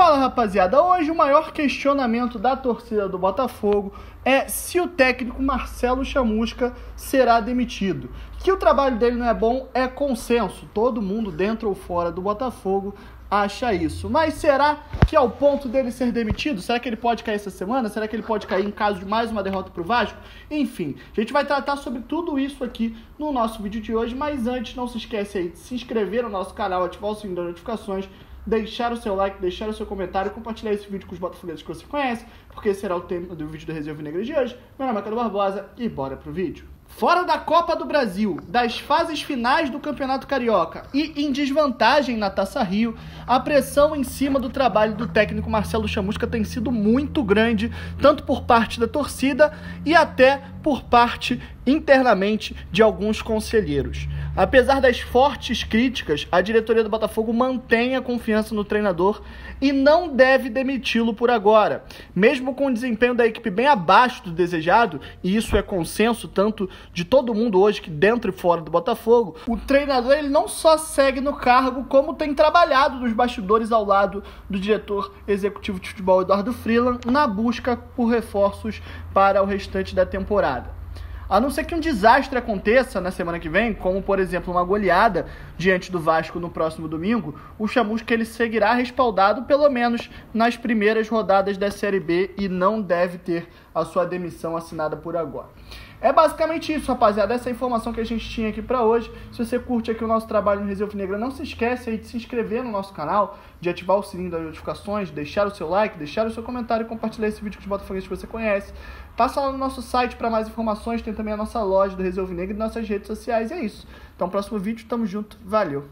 Fala rapaziada, hoje o maior questionamento da torcida do Botafogo é se o técnico Marcelo Chamusca será demitido. Que o trabalho dele não é bom é consenso, todo mundo dentro ou fora do Botafogo acha isso. Mas será que é o ponto dele ser demitido? Será que ele pode cair essa semana? Será que ele pode cair em caso de mais uma derrota pro Vasco? Enfim, a gente vai tratar sobre tudo isso aqui no nosso vídeo de hoje, mas antes não se esquece aí de se inscrever no nosso canal, ativar o sininho das notificações deixar o seu like, deixar o seu comentário, compartilhar esse vídeo com os botafoguenses que você conhece, porque será o tema do vídeo do Reserva Negra de hoje. Meu nome é Cadu Barbosa e bora pro vídeo. Fora da Copa do Brasil, das fases finais do Campeonato Carioca e em desvantagem na Taça Rio, a pressão em cima do trabalho do técnico Marcelo Chamusca tem sido muito grande, tanto por parte da torcida e até por parte internamente de alguns conselheiros. Apesar das fortes críticas, a diretoria do Botafogo mantém a confiança no treinador e não deve demiti-lo por agora. Mesmo com o desempenho da equipe bem abaixo do desejado, e isso é consenso tanto de todo mundo hoje que dentro e fora do Botafogo, o treinador ele não só segue no cargo, como tem trabalhado nos bastidores ao lado do diretor executivo de futebol Eduardo Freeland na busca por reforços para o restante da temporada. A não ser que um desastre aconteça na semana que vem, como por exemplo uma goleada diante do Vasco no próximo domingo, o Chamusca ele seguirá respaldado pelo menos nas primeiras rodadas da Série B e não deve ter a sua demissão assinada por agora. É basicamente isso, rapaziada. Essa é a informação que a gente tinha aqui para hoje. Se você curte aqui o nosso trabalho no Reserva Negra, não se esquece aí de se inscrever no nosso canal, de ativar o sininho das notificações, deixar o seu like, deixar o seu comentário e compartilhar esse vídeo com os botafoguenses que você conhece. Passa lá no nosso site para mais informações, tem também a nossa loja do Reserva Negra e nossas redes sociais. E é isso. Então, próximo vídeo, tamo junto. Valeu!